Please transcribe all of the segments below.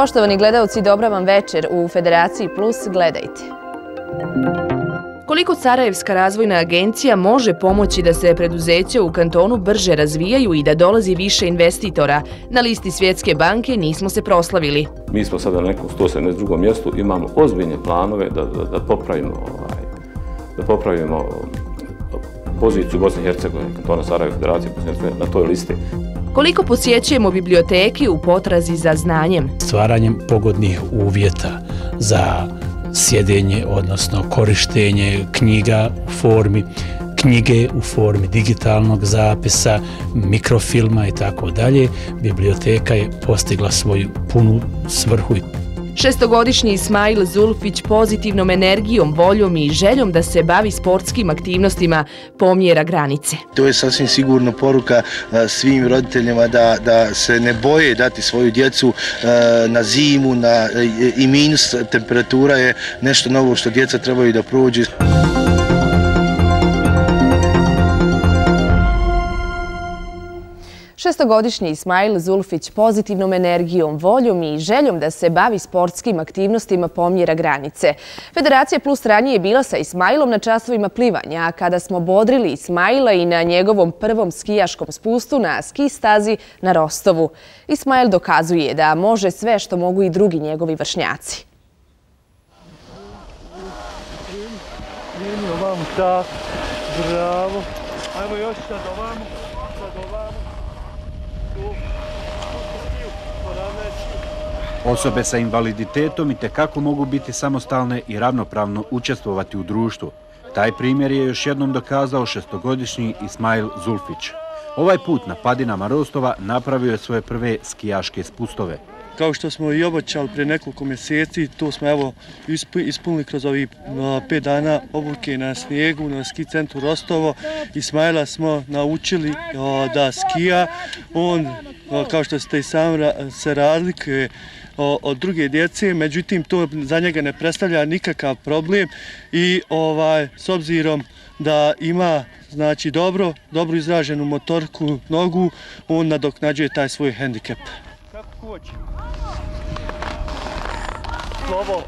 Poštovani gledalci, dobra vam večer. U Federaciji Plus gledajte. Koliko Sarajevska razvojna agencija može pomoći da se preduzeće u kantonu brže razvijaju i da dolazi više investitora? Na listi Svjetske banke nismo se proslavili. Mi smo sada na nekom 172. mjestu, imamo ozbiljne planove da, da, da popravimo ovaj, da popravimo poziciju Bosne i Hercegovine, kantona Sarajeva federacije na toj listi. Koliko posjećujemo biblioteki u potrazi za znanjem? Stvaranjem pogodnih uvjeta za sjedenje, odnosno korištenje knjiga u formi knjige u formi digitalnog zapisa, mikrofilma i tako dalje, biblioteka je postigla svoju punu svrhu Šestogodišnji Ismail Zulfić pozitivnom energijom, voljom i željom da se bavi sportskim aktivnostima pomjera granice. To je sasvim sigurno poruka e, svim roditeljima da, da se ne boje dati svoju djecu e, na zimu na, i minus temperatura je nešto novo što djeca trebaju da prođe. Šestogodišnji Ismail Zulfić pozitivnom energijom, voljom i željom da se bavi sportskim aktivnostima pomjera granice. Federacija Plus ranije je bila sa Ismailom na časovima plivanja, a kada smo bodrili Ismaila i na njegovom prvom skijaškom spustu na ski stazi na Rostovu. Ismail dokazuje da može sve što mogu i drugi njegovi vršnjaci. Bravo. Ajmo još sad ovamo. Sad ovamo. Osobe sa invaliditetom i tekako mogu biti samostalne i ravnopravno učestvovati u društvu. Taj primjer je još jednom dokazao šestogodišnji Ismail Zulfić. Ovaj put na padinama Rostova napravio je svoje prve skijaške spustove kao što smo i obećali pre nekoliko mjeseci, to smo evo ispunili kroz ovih pet dana obuke na snijegu, na ski centru Rostovo. Ismaila smo naučili da skija. On, kao što ste i sam se razlikuje od druge djece, međutim to za njega ne predstavlja nikakav problem i ovaj s obzirom da ima znači dobro, dobro izraženu motorku nogu, on nadoknađuje taj svoj hendikep. Kako Slovo.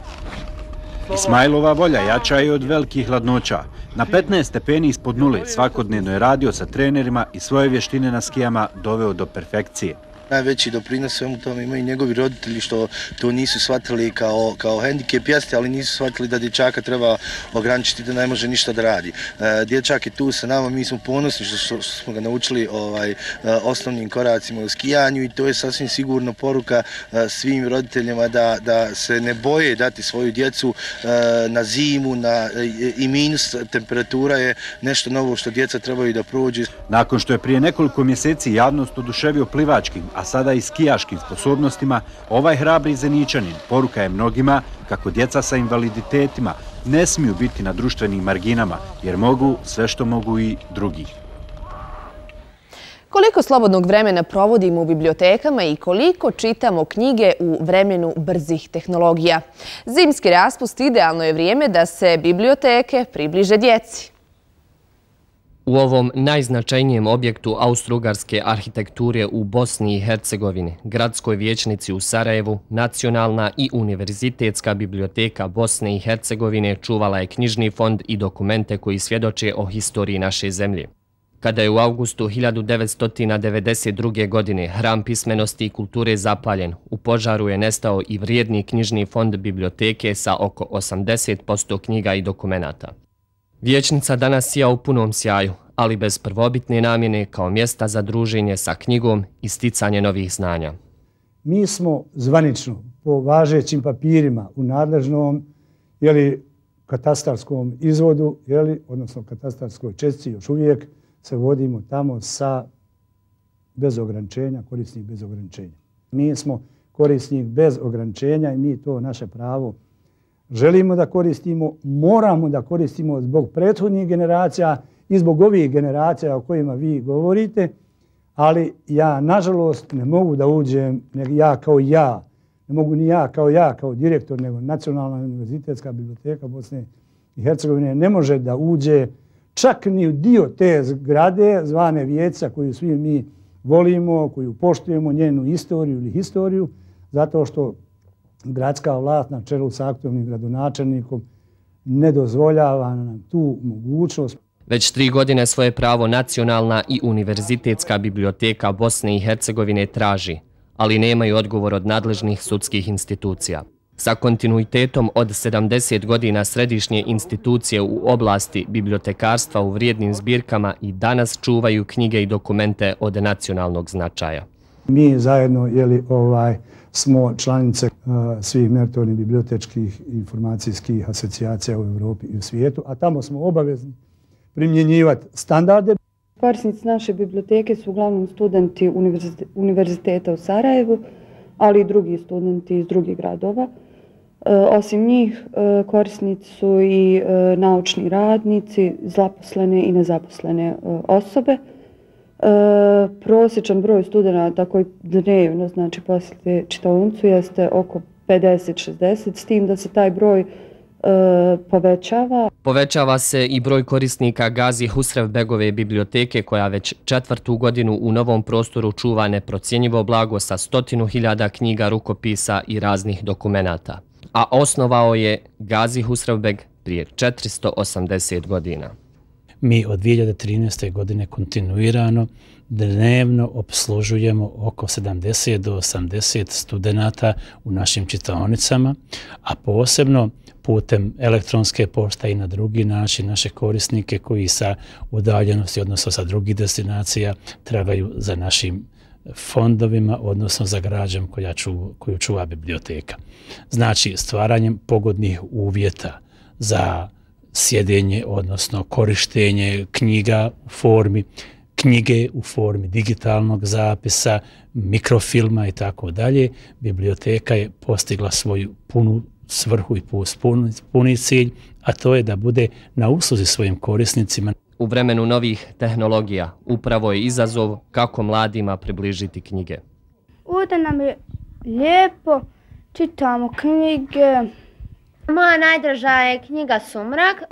Ismailova volja jača je od velikih hladnoća. Na 15 stepeni ispod nule svakodnevno je radio sa trenerima i svoje vještine na skijama doveo do perfekcije najveći doprinos svemu tome imaju njegovi roditelji što to nisu shvatili kao, kao hendikep jeste, ali nisu shvatili da dječaka treba ograničiti da ne može ništa da radi. E, dječak je tu sa nama, mi smo ponosni što, što, što smo ga naučili ovaj, e, osnovnim koracima u skijanju i to je sasvim sigurno poruka e, svim roditeljima da, da se ne boje dati svoju djecu e, na zimu na, i minus temperatura je nešto novo što djeca trebaju da prođe. Nakon što je prije nekoliko mjeseci javnost oduševio plivačkim, a sada i skijaškim sposobnostima, ovaj hrabri zeničanin poruka je mnogima kako djeca sa invaliditetima ne smiju biti na društvenim marginama, jer mogu sve što mogu i drugi. Koliko slobodnog vremena provodimo u bibliotekama i koliko čitamo knjige u vremenu brzih tehnologija? Zimski raspust idealno je vrijeme da se biblioteke približe djeci. U ovom najznačajnijem objektu austrugarske arhitekture u Bosni i Hercegovini, gradskoj vječnici u Sarajevu, Nacionalna i Univerzitetska biblioteka Bosne i Hercegovine čuvala je knjižni fond i dokumente koji svjedoče o historiji naše zemlje. Kada je u augustu 1992. godine hram pismenosti i kulture zapaljen, u požaru je nestao i vrijedni knjižni fond biblioteke sa oko 80% knjiga i dokumentata. Vječnica danas sija u punom sjaju, ali bez prvobitne namjene kao mjesta za druženje sa knjigom i sticanje novih znanja. Mi smo zvanično po važećim papirima u nadležnom jeli, katastarskom izvodu, jeli, odnosno katastarskoj čestici još uvijek se vodimo tamo sa bez ograničenja, korisnik bez ograničenja. Mi smo korisnik bez ograničenja i mi to naše pravo želimo da koristimo, moramo da koristimo zbog prethodnih generacija i zbog ovih generacija o kojima vi govorite, ali ja, nažalost, ne mogu da uđem, ne ja kao ja, ne mogu ni ja kao ja, kao direktor, nego Nacionalna univerzitetska biblioteka Bosne i Hercegovine ne može da uđe čak ni u dio te zgrade zvane vijeca koju svi mi volimo, koju poštujemo, njenu istoriju ili historiju, zato što gradska vlast na čelu s aktualnim gradonačelnikom ne dozvoljava nam tu mogućnost. Već tri godine svoje pravo nacionalna i univerzitetska biblioteka Bosne i Hercegovine traži, ali nemaju odgovor od nadležnih sudskih institucija. Sa kontinuitetom od 70 godina središnje institucije u oblasti bibliotekarstva u vrijednim zbirkama i danas čuvaju knjige i dokumente od nacionalnog značaja. Mi zajedno jeli, ovaj, smo članice eh, svih meritornih bibliotečkih informacijskih asocijacija u Evropi i u svijetu, a tamo smo obavezni primjenjivati standarde. Korisnici naše biblioteke su uglavnom studenti univerziteta u Sarajevu, ali i drugi studenti iz drugih gradova. E, osim njih, e, korisnici su i e, naučni radnici, zaposlene i nezaposlene osobe. E, prosječan broj studenta koji dnevno, znači poslije čitavnicu, jeste oko 50-60, s tim da se taj broj e, povećava. Povećava se i broj korisnika Gazi Husrev Begove biblioteke koja već četvrtu godinu u novom prostoru čuva neprocijenjivo blago sa stotinu hiljada knjiga, rukopisa i raznih dokumentata a osnovao je Gazi Husrevbeg prije 480 godina. Mi od 2013. godine kontinuirano dnevno obslužujemo oko 70 do 80 studenta u našim čitaonicama, a posebno putem elektronske pošte i na drugi način naše korisnike koji sa udaljenosti, odnosno sa drugih destinacija, trebaju za našim fondovima, odnosno za građom koja ču, koju čuva biblioteka. Znači, stvaranjem pogodnih uvjeta za sjedenje, odnosno korištenje knjiga u formi knjige u formi digitalnog zapisa, mikrofilma i tako dalje, biblioteka je postigla svoju punu svrhu i puni cilj, a to je da bude na usluzi svojim korisnicima U vremenu novih tehnologija upravo je izazov kako mladima približiti knjige. Ovdje nam je lijepo, čitamo knjige. Moja najdraža je knjiga Sumrak. E,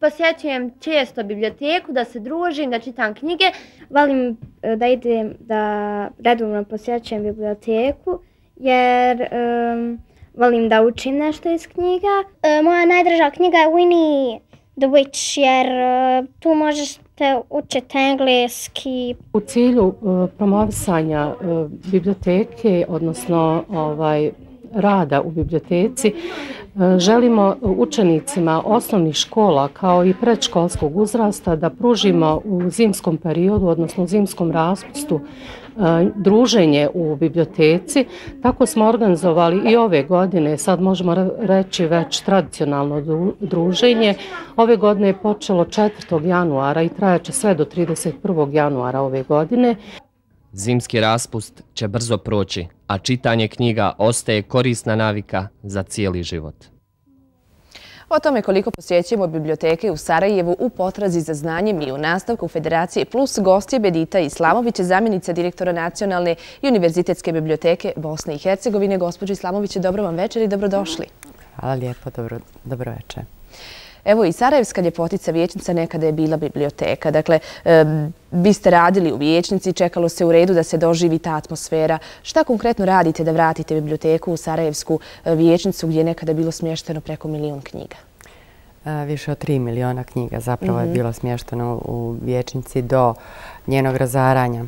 posjećujem često biblioteku da se družim, da čitam knjige. Volim e, da idem da redovno posjećujem biblioteku jer e, volim da učim nešto iz knjiga. E, moja najdraža knjiga je Winnie The Witch, jer tu tu možete učiti engleski. U cilju uh, promovisanja uh, biblioteke, odnosno ovaj, rada u biblioteci, e, želimo učenicima osnovnih škola kao i predškolskog uzrasta da pružimo u zimskom periodu, odnosno u zimskom raspustu, e, druženje u biblioteci. Tako smo organizovali i ove godine, sad možemo reći već tradicionalno druženje. Ove godine je počelo 4. januara i trajaće sve do 31. januara ove godine. Zimski raspust će brzo proći, a čitanje knjiga ostaje korisna navika za cijeli život. O tome koliko posjećujemo biblioteke u Sarajevu u potrazi za znanje mi u nastavku Federacije Plus gostje Bedita Islamović, zamjenica direktora Nacionalne i univerzitetske biblioteke Bosne i Hercegovine. Gospođo Islamović, dobro vam večer i dobrodošli. Hvala lijepo, dobro večer. Evo i Sarajevska ljepotica vječnica nekada je bila biblioteka. Dakle, vi ste radili u vječnici, čekalo se u redu da se doživi ta atmosfera. Šta konkretno radite da vratite biblioteku u Sarajevsku e, vječnicu gdje je nekada bilo smješteno preko milion knjiga? E, više od tri miliona knjiga zapravo je mhm. bilo smješteno u vječnici do njenog razaranja. E,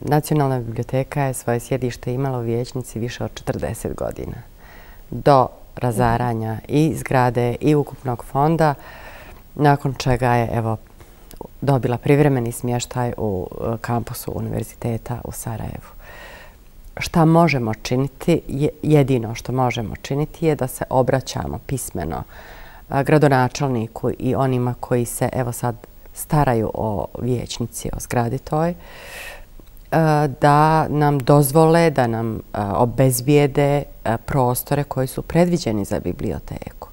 Nacionalna biblioteka je svoje sjedište imala u vječnici više od 40 godina. Do razaranja i zgrade i ukupnog fonda, nakon čega je evo, dobila privremeni smještaj u e, kampusu univerziteta u Sarajevu. Šta možemo činiti, jedino što možemo činiti je da se obraćamo pismeno e, gradonačelniku i onima koji se evo sad staraju o vijećnici, o zgradi toj, da nam dozvole, da nam e, obezbijede e, prostore koji su predviđeni za biblioteku.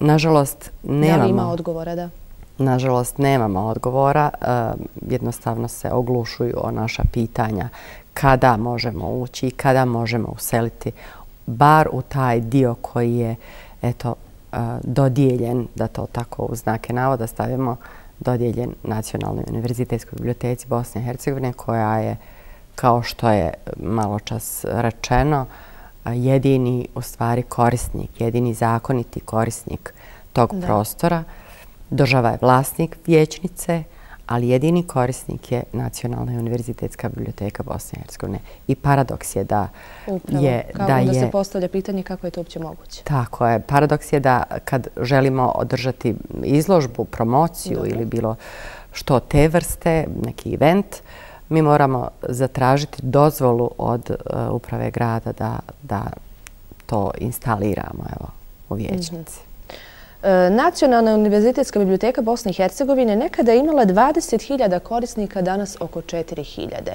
Nažalost, nemamo... Da li ima odgovora, da? Nažalost, nemamo odgovora. Jednostavno se oglušuju o naša pitanja kada možemo ući i kada možemo useliti bar u taj dio koji je eto, dodijeljen, da to tako u znake navoda stavimo, dodijeljen Nacionalnoj univerzitetskoj biblioteci Bosne i Hercegovine, koja je, kao što je malo čas rečeno, jedini u stvari korisnik, jedini zakoniti korisnik tog prostora. Država je vlasnik vječnice, ali jedini korisnik je Nacionalna i univerzitetska biblioteka Bosne i Hercegovine. I paradoks je da je... Kao da se postavlja pitanje kako je to uopće moguće. Tako je. Paradoks je da kad želimo održati izložbu, promociju ili bilo što te vrste, neki event, mi moramo zatražiti dozvolu od uh, uprave grada da, da to instaliramo evo, u vječnici. E, Nacionalna univerzitetska biblioteka Bosne i Hercegovine nekada je imala 20.000 korisnika, danas oko 4.000.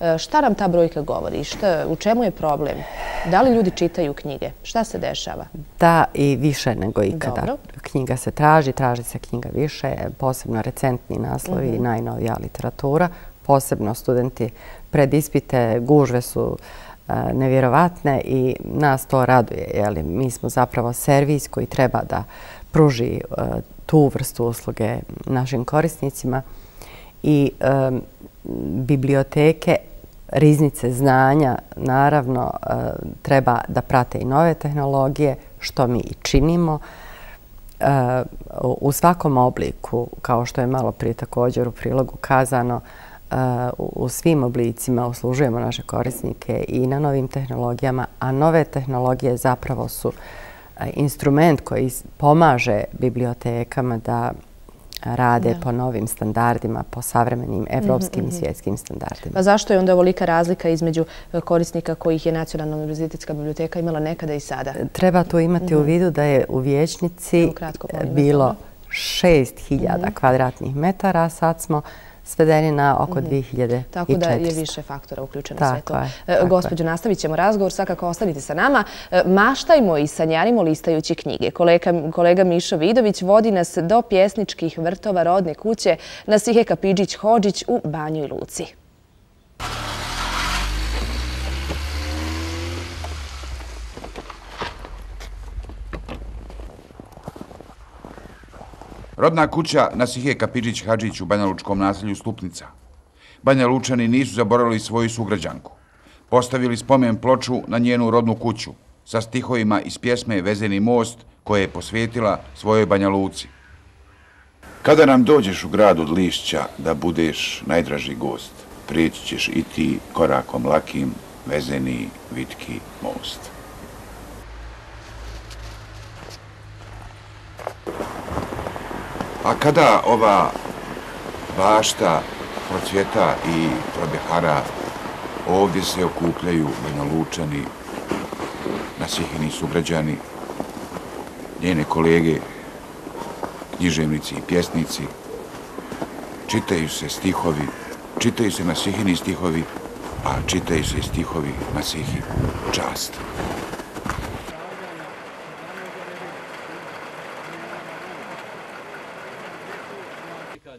E, šta nam ta brojka govori? Šta, u čemu je problem? Da li ljudi čitaju knjige? Šta se dešava? Da, i više nego ikada. Dobro. Knjiga se traži, traži se knjiga više, posebno recentni naslovi i mm -hmm. najnovija literatura. Posebno studenti pred ispite, gužve su e, nevjerovatne i nas to raduje. Jeli? Mi smo zapravo servis koji treba da pruži e, tu vrstu usluge našim korisnicima i e, biblioteke, riznice znanja, naravno, e, treba da prate i nove tehnologije, što mi i činimo. U svakom obliku, kao što je malo prije također u prilogu kazano, u svim oblicima uslužujemo naše korisnike i na novim tehnologijama, a nove tehnologije zapravo su instrument koji pomaže bibliotekama da rade po novim standardima, po savremenim evropskim i mhm, mhm. svjetskim standardima. Pa zašto je onda ovolika razlika između e, korisnika kojih je Nacionalna univerzitetska biblioteka imala nekada i sada? Treba to imati u mhm. vidu da je u vječnici bilo 6000 kvadratnih metara, a sad smo svedeni na oko 2400. Mhm. Tako da je više faktora uključeno sve to. E, Gospodin, nastavit ćemo razgovor. Svakako ostanite sa nama. E, maštajmo i sanjarimo listajući knjige. Kolega Mišo Vidović vodi nas do pjesničkih vrtova rodne kuće na Sihe Kapidžić-Hođić u Banju i Luci. Rodna kuća Nasihe Kapidžić Hadžić u Banja Lučkom naselju Stupnica. Banja Lučani nisu zaboravili svoju sugrađanku. Postavili spomen ploču na njenu rodnu kuću sa stihovima iz pjesme Vezeni most koje je posvijetila svojoj Banja Luci. Kada nam dođeš u grad od lišća da budeš najdraži gost, prijeći ćeš i ti korakom lakim vezeni vitki most. A kada ova bašta procvjeta i probehara, ovdje se okupljaju Lučani, nasihini sugrađani, njene kolege, književnici i pjesnici, čitaju se stihovi, čitaju se nasihini stihovi, a čitaju se stihovi nasihi čast.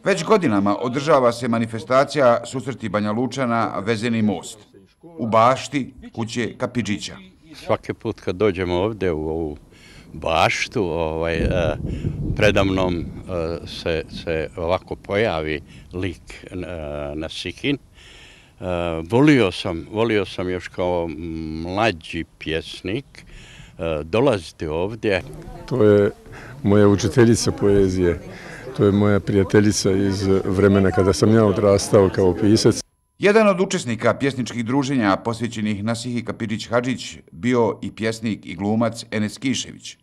Već godinama održava se manifestacija susreti Banja Lučana Vezeni most u bašti kuće Kapidžića. Svaki put kad dođemo ovde u ovu baštu, ovaj, eh, predamnom eh, se, se ovako pojavi lik eh, na Sikin. Volio sam, volio sam još kao mlađi pjesnik dolaziti ovdje. To je moja učiteljica poezije. To je moja prijateljica iz vremena kada sam ja odrastao kao pisac. Jedan od učesnika pjesničkih druženja posvećenih Nasihi Kapirić Hadžić bio i pjesnik i glumac Enes Kišević.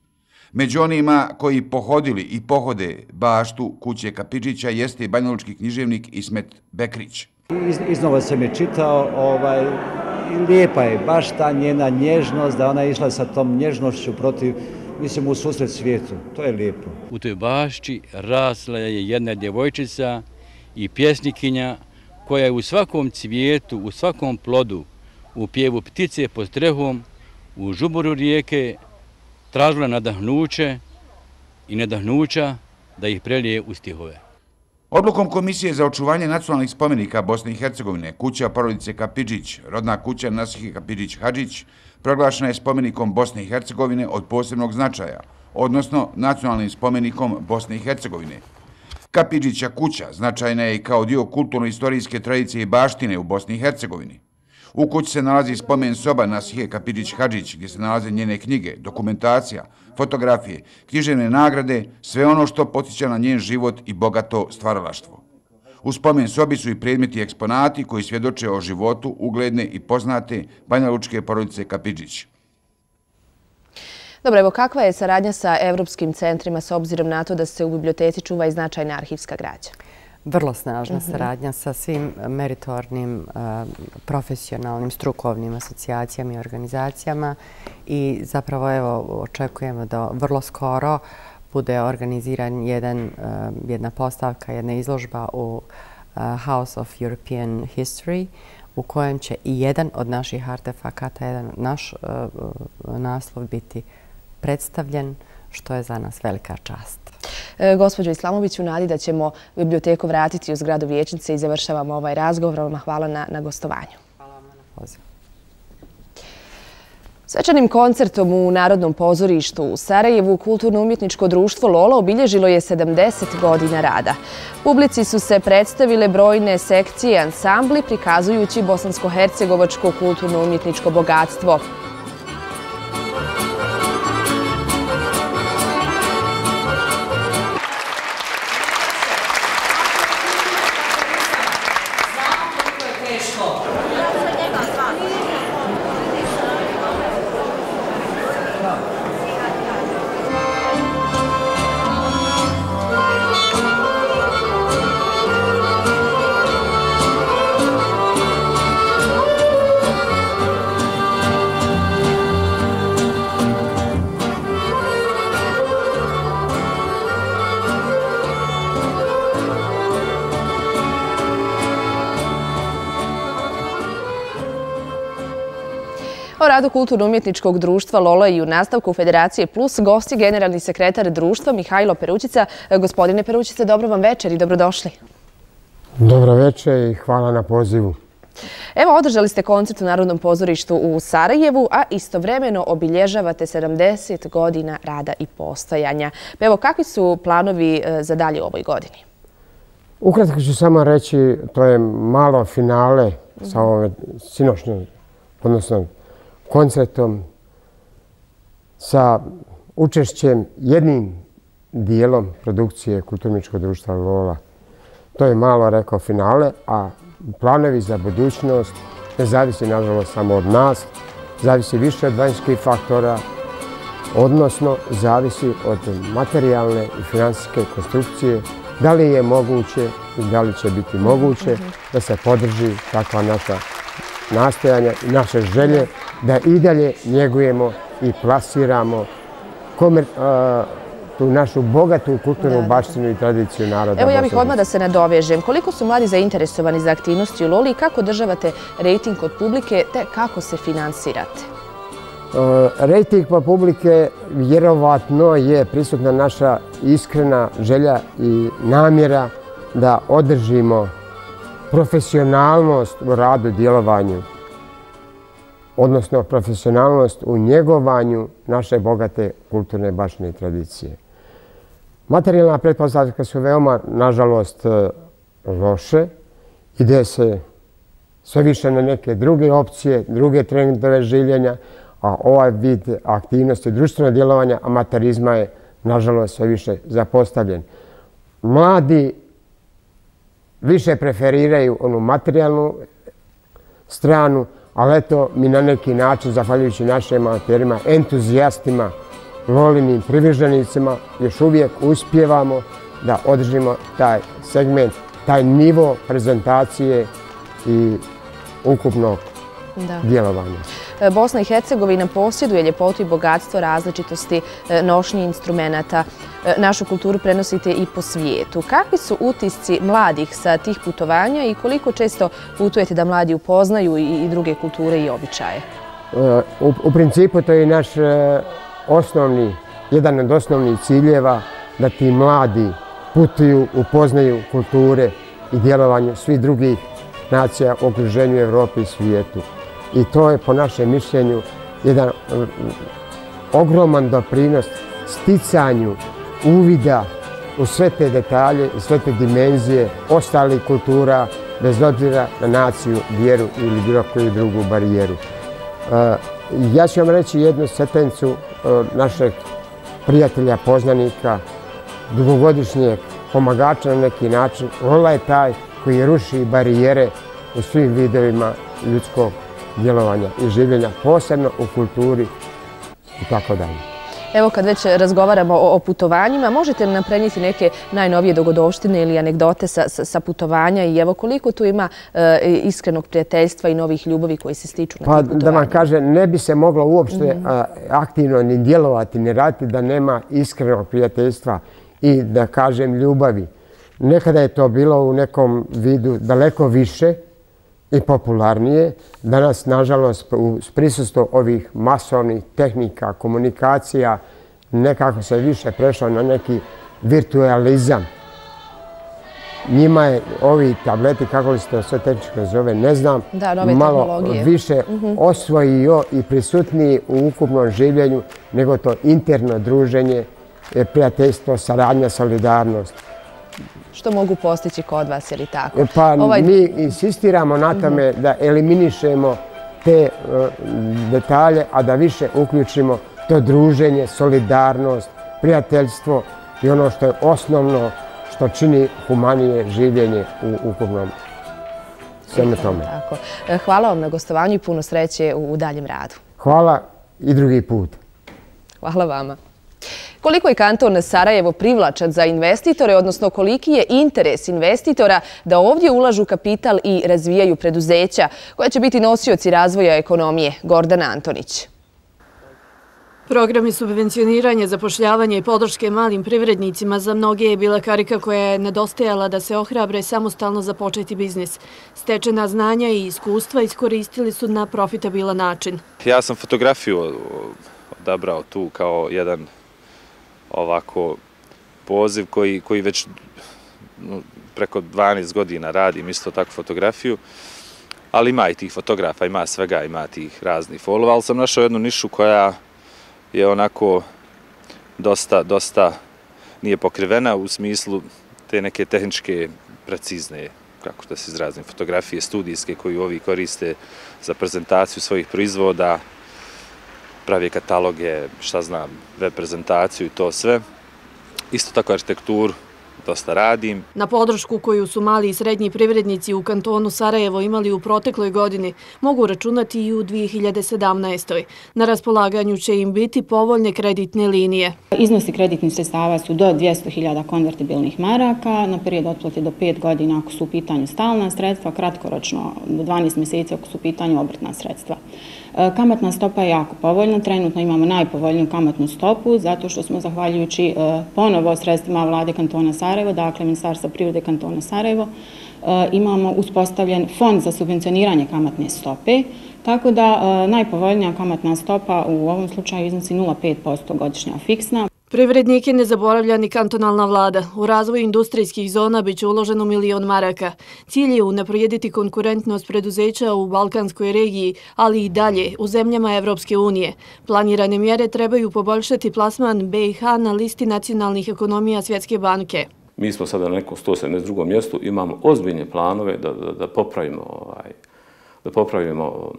Među onima koji pohodili i pohode baštu kuće Kapidžića jeste i banjalučki književnik Ismet Bekrić. Iz, iznova se mi čitao, ovaj, lijepa je baš ta njena nježnost, da ona je išla sa tom nježnošću protiv mislim, u susret svijetu. To je lijepo. U toj bašći rasla je jedna djevojčica i pjesnikinja koja je u svakom cvijetu, u svakom plodu, u pjevu ptice pod strehom, u žuboru rijeke, tražila nadahnuće i nadahnuća da ih prelije u stihove. Odlukom Komisije za očuvanje nacionalnih spomenika Bosne i Hercegovine, kuća porodice Kapidžić, rodna kuća Nasihi Kapidžić-Hadžić, proglašena je spomenikom Bosne i Hercegovine od posebnog značaja, odnosno nacionalnim spomenikom Bosne i Hercegovine. Kapidžića kuća značajna je i kao dio kulturno-istorijske tradicije i baštine u Bosni i Hercegovini. U kući se nalazi spomen soba Nasije Kapiđić-Hadžić, gdje se nalaze njene knjige, dokumentacija, fotografije, književne nagrade, sve ono što potiče na njen život i bogato stvaralaštvo. U spomen sobi su i predmeti i eksponati koji svjedoče o životu ugledne i poznate Banja Lučke porodice Kapiđić. Dobro, evo kakva je saradnja sa evropskim centrima s obzirom na to da se u biblioteci čuva i značajna arhivska građa? Vrlo snažna mhm. saradnja sa svim meritornim, eh, profesionalnim, strukovnim asocijacijama i organizacijama i zapravo evo očekujemo da vrlo skoro bude organiziran jedan, eh, jedna postavka, jedna izložba u eh, House of European History u kojem će i jedan od naših artefakata, jedan naš naslov biti predstavljen, što je za nas velika čast. E, Gospodžo Islamović, u nadi da ćemo biblioteku vratiti u zgradu Vječnice i završavamo ovaj razgovor. Vama hvala na gostovanju. Hvala vam na pozivu. Svečanim koncertom u Narodnom pozorištu u Sarajevu Kulturno-umjetničko društvo Lola obilježilo je 70 godina rada. Publici su se predstavile brojne sekcije i ansambli prikazujući bosansko-hercegovačko kulturno-umjetničko bogatstvo. Radu Kulturno-umjetničkog društva Lola i u nastavku Federacije Plus gosti generalni sekretar društva Mihajlo Perućica. Gospodine Perućice, dobro vam večer i dobrodošli. Dobro večer i hvala na pozivu. Evo, održali ste koncert u Narodnom pozorištu u Sarajevu, a istovremeno obilježavate 70 godina rada i postojanja. Pa evo, kakvi su planovi e, za dalje u ovoj godini? Ukratko ću samo reći, to je malo finale sa ove sinošnje, odnosno koncertom sa učešćem jednim dijelom produkcije Kulturničkog društva Lola. To je malo rekao finale, a planovi za budućnost ne zavisi nažalost samo od nas, zavisi više od vanjskih faktora, odnosno zavisi od materijalne i finansijske konstrukcije, da li je moguće i da li će biti moguće da se podrži takva naša nastojanja i naše želje da i dalje njegujemo i plasiramo tu našu bogatu kulturnu baštinu i tradiciju naroda. Evo ja bih odmah da se nadovežem. Koliko su mladi zainteresovani za aktivnosti u Loli i kako državate rejting od publike te kako se finansirate? Rejting po publike vjerovatno je prisutna naša iskrena želja i namjera da održimo profesionalnost u radu i djelovanju odnosno profesionalnost u njegovanju naše bogate kulturne bašne tradicije. Materijalna pretpostavka su veoma, nažalost, e, loše. Ide se sve više na neke druge opcije, druge trendove življenja, a ovaj vid aktivnosti društvenog djelovanja amaterizma je, nažalost, sve više zapostavljen. Mladi više preferiraju onu materijalnu stranu, ali eto, mi na neki način, zahvaljujući našim amaterima, entuzijastima, volinim priviženicima, još uvijek uspjevamo da održimo taj segment, taj nivo prezentacije i ukupnog djelovanja. E, Bosna i Hercegovina posjeduje ljepotu i bogatstvo različitosti e, nošnje instrumenta. E, Našu kulturu prenosite i po svijetu. Kakvi su utisci mladih sa tih putovanja i koliko često putujete da mladi upoznaju i druge kulture i običaje? U principu to je naš osnovni, jedan od osnovnih ciljeva da ti mladi putuju, upoznaju kulture i djelovanje svih drugih nacija u okruženju Evropi i svijetu. I to je po našem mišljenju jedan mm, ogroman doprinos sticanju uvida u sve te detalje i sve te dimenzije ostalih kultura bez obzira na naciju, vjeru ili bilo koju drugu barijeru. E, ja ću vam reći jednu setencu e, našeg prijatelja, poznanika, dugogodišnjeg pomagača na neki način. Ola je taj koji ruši barijere u svim vidovima ljudskog djelovanja i življenja, posebno u kulturi i tako dalje. Evo kad već razgovaramo o putovanjima, možete nam prenijeti neke najnovije dogodovštine ili anegdote sa putovanja i evo koliko tu ima e, iskrenog prijateljstva i novih ljubavi koji se stiču na pa, tih putovanja? Da vam kaže, ne bi se moglo uopšte mhm. aktivno ni djelovati, ni raditi da nema iskrenog prijateljstva i da kažem ljubavi. Nekada je to bilo u nekom vidu daleko više i popularnije. Danas, nažalost, u prisustu ovih masovnih tehnika, komunikacija, nekako se više prešao na neki virtualizam. Njima je ovi tableti, kako li se to sve tehničko zove, ne znam, malo više mhm. osvojio i prisutniji u ukupnom življenju nego to interno druženje, prijateljstvo, saradnja, solidarnost što mogu postići kod vas ili tako? E, pa ovaj- mi insistiramo na tome mhm. da eliminišemo te e, detalje, a da više uključimo to druženje, solidarnost, prijateljstvo i ono što je osnovno što čini humanije življenje u ukupnom sveme tome. E, hvala vam na gostovanju i puno sreće u daljem radu. Hvala i drugi put. Hvala vama. Koliko je kanton Sarajevo privlačan za investitore, odnosno koliki je interes investitora da ovdje ulažu kapital i razvijaju preduzeća, koja će biti nosioci razvoja ekonomije? Gordon Antonić. Programi subvencioniranja, zapošljavanja i podrške malim privrednicima za mnoge je bila karika koja je nedostajala da se ohrabre samostalno započeti biznis. Stečena znanja i iskustva iskoristili su na profitabilan način. Ja sam fotografiju odabrao tu kao jedan ovako poziv koji, koji već no, preko 12 godina radim isto takvu fotografiju, ali ima i tih fotografa, ima svega, ima tih raznih folova, ali sam našao jednu nišu koja je onako dosta, dosta nije pokrivena u smislu te neke tehničke precizne, kako da se izrazim, fotografije studijske koju ovi koriste za prezentaciju svojih proizvoda, pravi kataloge, šta znam, web prezentaciju i to sve. Isto tako arhitekturu, dosta radim. Na podršku koju su mali i srednji privrednici u kantonu Sarajevo imali u protekloj godini mogu računati i u 2017. Na raspolaganju će im biti povoljne kreditne linije. Iznosi kreditnih sredstava su do 200.000 konvertibilnih maraka, na period otplate do 5 godina ako su u pitanju stalna sredstva, kratkoročno do 12 mjeseci ako su u pitanju obrtna sredstva. E, kamatna stopa je jako povoljna, trenutno imamo najpovoljniju kamatnu stopu zato što smo zahvaljujući e, ponovo sredstvima vlade kantona Sarajevo, dakle Ministarstva prirode kantona Sarajevo, e, imamo uspostavljen fond za subvencioniranje kamatne stope, tako da najpovoljnija kamatna stopa u ovom slučaju iznosi 0,5% godišnja fiksna. Privrednike ne zaboravlja ni kantonalna vlada. U razvoju industrijskih zona biće uloženo milion maraka. Cilj je unaprijediti konkurentnost preduzeća u Balkanskoj regiji, ali i dalje u zemljama Evropske unije. Planirane mjere trebaju poboljšati plasman BiH na listi nacionalnih ekonomija Svjetske banke. Mi smo sada na nekom 172. mjestu, imamo ozbiljne planove da popravimo ovaj, da popravimo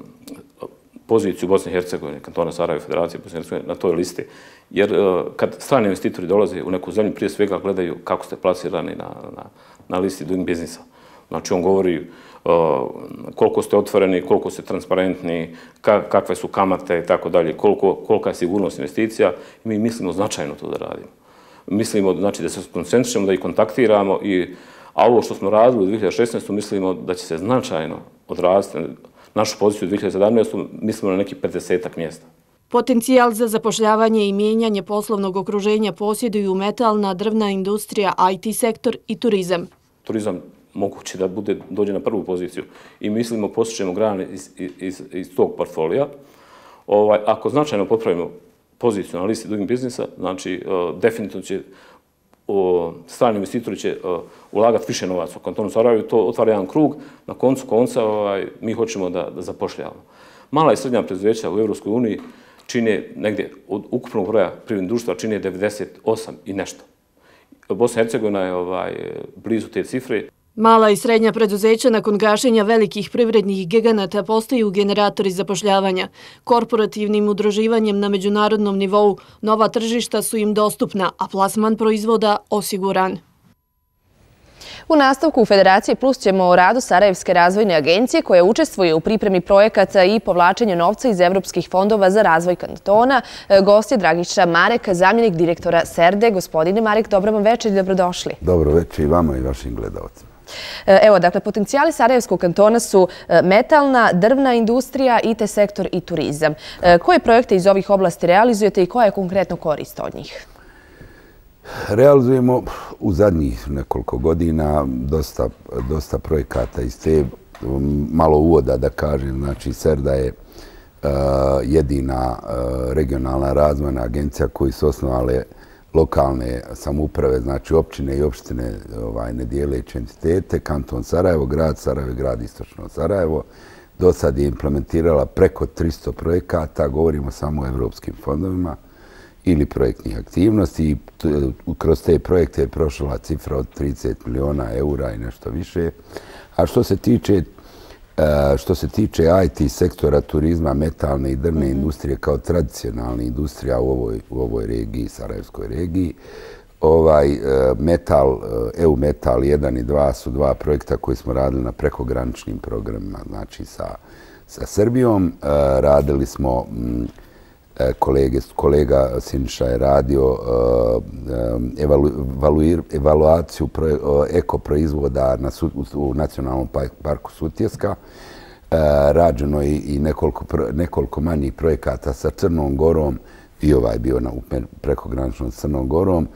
poziciju Bosne i Hercegovine, kantona Sarajevo, Federacije Bosne i Hercegovine na toj listi. Jer e, kad strani investitori dolaze u neku zemlju, prije svega gledaju kako ste plasirani na, na, na listi doing biznisa. Znači on govori e, koliko ste otvoreni, koliko ste transparentni, kakve su kamate i tako dalje, koliko, kolika je sigurnost investicija i mi mislimo značajno to da radimo. Mislimo znači, da se koncentrišemo, da ih kontaktiramo, i, a ovo što smo radili u 2016. mislimo da će se značajno odrasti našu poziciju u 2017. mislimo na neki 50-ak mjesta. Potencijal za zapošljavanje i mijenjanje poslovnog okruženja posjeduju metalna, drvna industrija, IT sektor i turizam. Turizam moguće da bude dođe na prvu poziciju i mislimo posjećemo grane iz, iz, iz tog portfolija. Ovaj, ako značajno popravimo poziciju na listi doing biznisa, znači uh, definitivno će o, strani investitori će o, ulagati više novaca u kantonu Sarajevo to otvara jedan krug. Na koncu konca ovaj, mi hoćemo da, da zapošljavamo. Mala i srednja preduzeća u Evropskoj uniji čine negdje od ukupnog broja privrednih društva čine 98 i nešto. Bosna i Hercegovina je ovaj, blizu te cifre. Mala i srednja preduzeća nakon gašenja velikih privrednih giganata postaju generatori zapošljavanja. Korporativnim udruživanjem na međunarodnom nivou nova tržišta su im dostupna, a plasman proizvoda osiguran. U nastavku u Federaciji Plus ćemo o radu Sarajevske razvojne agencije koja učestvuje u pripremi projekata i povlačenju novca iz evropskih fondova za razvoj kantona. E, gost je Dragiša Marek, zamjenik direktora SERDE. Gospodine Marek, dobro vam večer i dobrodošli. Dobro večer i vama i vašim gledalcima. E, evo, dakle, potencijali Sarajevskog kantona su e, metalna, drvna industrija, IT sektor i turizam. E, koje projekte iz ovih oblasti realizujete i koja je konkretno korist od njih? Realizujemo u zadnjih nekoliko godina dosta, dosta projekata iz te malo uvoda da kažem. Znači, Serda je jedina regionalna razvojna agencija koju su osnovale lokalne samouprave, znači općine i opštine ovaj, nedijeleće entitete, kanton Sarajevo, grad Sarajevo, grad Istočno Sarajevo. Do sad je implementirala preko 300 projekata, govorimo samo o evropskim fondovima ili projektnih aktivnosti i kroz te projekte je prošla cifra od 30 miliona eura i nešto više. A što se tiče e, što se tiče IT sektora turizma, metalne i drne mhm. industrije kao tradicionalna industrija u ovoj, u ovoj regiji, Sarajevskoj regiji, ovaj e, metal, e, EU Metal 1 i 2 su dva projekta koji smo radili na prekograničnim programima, znači sa, sa Srbijom. Radili smo E, E, kolege, kolega Sinša je radio e, e, evaluaciju e, ekoproizvoda na, u Nacionalnom pa-, parku Sutjeska. E, rađeno je i nekoliko, nekoliko manjih projekata sa Crnom Gorom i ovaj bio na, prekograničnom s Crnom Gorom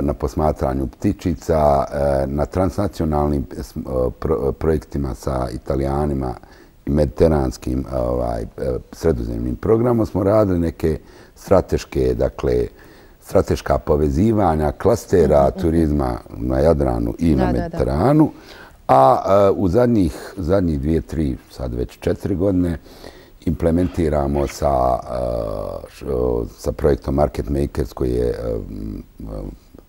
na posmatranju ptičica, na transnacionalnim projektima sa italijanima, mediteranskim ovaj, sredozemnim programom smo radili neke strateške, dakle, strateška povezivanja klastera mhm, mhm. turizma na Jadranu i na Mediteranu. A u zadnjih, zadnjih dvije, tri, sad već četiri godine implementiramo sa, sa projektom Market Makers koji je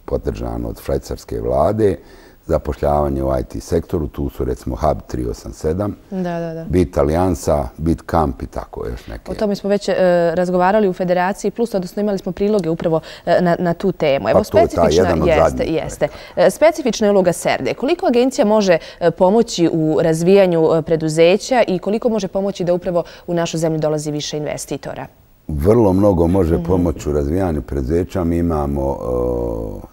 potržan od švajcarske vlade zapošljavanje u IT sektoru. Tu su recimo Hub 387, da, da, da. Bit Alijansa, Bit Camp i tako još neke. O tome smo već e, razgovarali u Federaciji, plus odnosno imali smo priloge upravo e, na, na tu temu. Evo, pa to je jedan od jeste, jeste. E, specifična je uloga SERDE. Koliko agencija može pomoći u razvijanju preduzeća i koliko može pomoći da upravo u našu zemlju dolazi više investitora? Vrlo mnogo može mhm. pomoći u razvijanju preduzeća. Mi imamo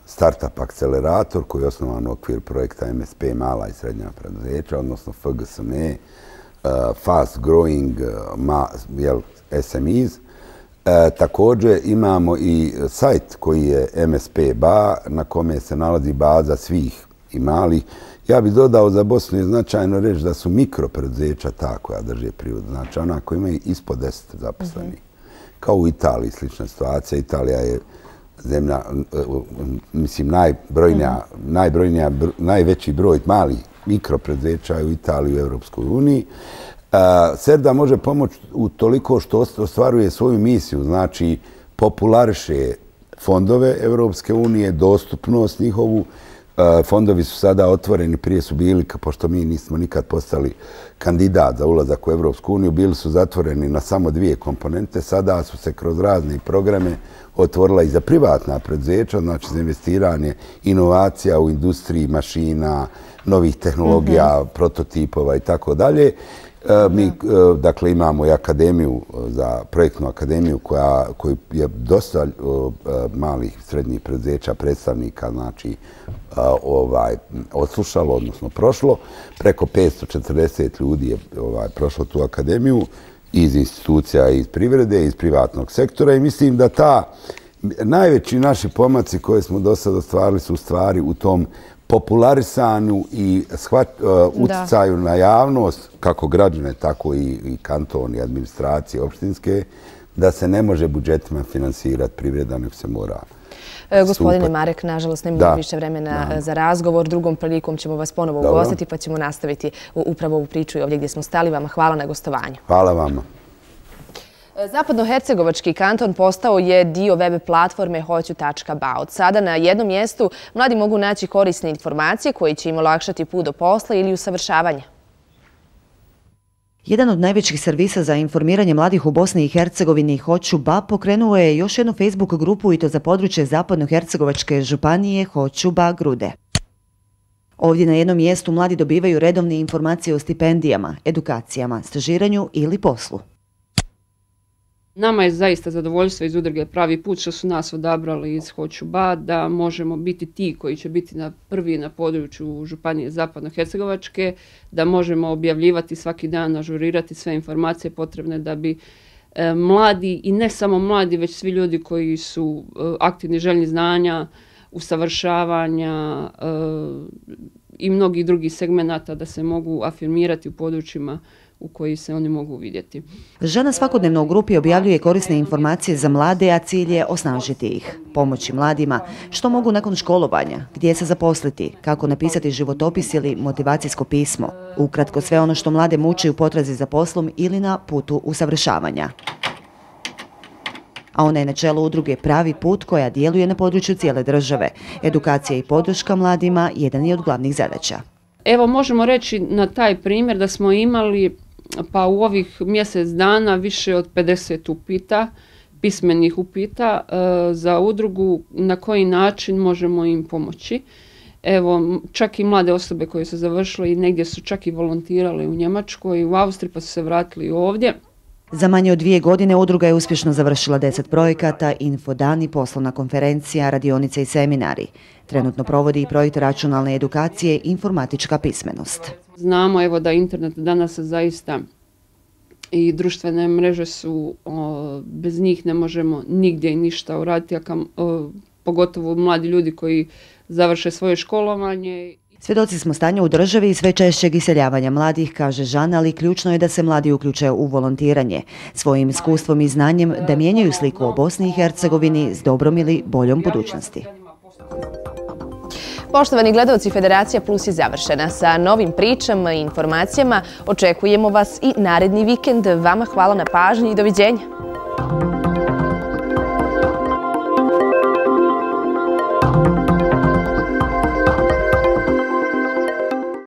startup akcelerator koji je osnovan u okvir projekta MSP mala i srednja preduzeća, odnosno FGSME, fast growing uh, SMEs. Također imamo i sajt koji je MSP BA na kome se nalazi baza svih i malih. Ja bih dodao za Bosnu je značajno reći da su mikropreduzeća ta koja drže privod. Znači ona koja imaju ispod 10 zaposlenih. Kao u Italiji slična situacija. Italija je zemlja, mislim, najbrojnija, mhm. najbrojnija, najveći broj malih mikropreduzeća u Italiji u Europskoj uniji. Serda može pomoći u toliko što ostvaruje svoju misiju, znači populariše fondove Europske unije, dostupnost njihovu, Fondovi su sada otvoreni, prije su bili, pošto mi nismo nikad postali kandidat za ulazak u Evropsku uniju, bili su zatvoreni na samo dvije komponente, sada su se kroz razne programe otvorila i za privatna predzeća, znači za investiranje inovacija u industriji, mašina, novih tehnologija, mhm. prototipova i tako dalje. Mi, e, dakle, imamo i akademiju za projektnu akademiju koja, koji je dosta malih srednjih predzeća, predstavnika, znači, ovaj, odslušalo, odnosno prošlo. Preko 540 ljudi je ovaj, prošlo tu akademiju iz institucija, iz privrede, iz privatnog sektora i mislim da ta najveći naši pomaci koje smo do sada ostvarili su stvari u tom popularisanju i shvat, uh, uticaju na javnost, kako građane, tako i, i kantoni, administracije, opštinske, da se ne može budžetima finansirati privreda, nego se mora e, Gospodine Marek, nažalost, nemamo više vremena da. za razgovor. Drugom prilikom ćemo vas ponovo ugostiti, pa ćemo nastaviti upravo ovu priču i ovdje gdje smo stali. Vama hvala na gostovanju. Hvala vama. Zapadnohercegovački kanton postao je dio web platforme hoću.ba. Od sada na jednom mjestu mladi mogu naći korisne informacije koje će im olakšati put do posla ili usavršavanja. Jedan od najvećih servisa za informiranje mladih u Bosni i Hercegovini Hoću Ba pokrenuo je još jednu Facebook grupu i to za područje Zapadno-Hercegovačke županije Hoću Ba Grude. Ovdje na jednom mjestu mladi dobivaju redovne informacije o stipendijama, edukacijama, stažiranju ili poslu. Nama je zaista zadovoljstvo iz udrge pravi put što su nas odabrali iz Hoću Ba da možemo biti ti koji će biti na prvi na području Županije Zapadno-Hercegovačke, da možemo objavljivati svaki dan, ažurirati sve informacije potrebne da bi e, mladi i ne samo mladi, već svi ljudi koji su e, aktivni željni znanja, usavršavanja e, i mnogi drugi segmenata da se mogu afirmirati u područjima u koji se oni mogu vidjeti. Žena svakodnevno u grupi objavljuje korisne informacije za mlade, a cilj je osnažiti ih, pomoći mladima, što mogu nakon školovanja, gdje se zaposliti, kako napisati životopis ili motivacijsko pismo. Ukratko sve ono što mlade muči u potrazi za poslom ili na putu usavršavanja. A ona je na čelu udruge Pravi put koja dijeluje na području cijele države. Edukacija i podrška mladima jedan je od glavnih zadaća. Evo možemo reći na taj primjer da smo imali pa u ovih mjesec dana više od 50 upita, pismenih upita e, za udrugu na koji način možemo im pomoći. Evo, čak i mlade osobe koje su završile i negdje su čak i volontirale u Njemačkoj i u Austriji pa su se vratili ovdje. Za manje od dvije godine udruga je uspješno završila deset projekata, infodani, poslovna konferencija, radionice i seminari. Trenutno provodi i projekt računalne edukacije informatička pismenost. Znamo evo da internet danas zaista i društvene mreže su, bez njih ne možemo nigdje i ništa uraditi, a pogotovo mladi ljudi koji završe svoje školovanje. Svjedoci smo stanja u državi i sve češćeg iseljavanja mladih, kaže Žana, ali ključno je da se mladi uključe u volontiranje. Svojim iskustvom i znanjem da mijenjaju sliku o Bosni i Hercegovini s dobrom ili boljom budućnosti. Poštovani gledalci, Federacija Plus je završena. Sa novim pričama i informacijama očekujemo vas i naredni vikend. Vama hvala na pažnji i doviđenja.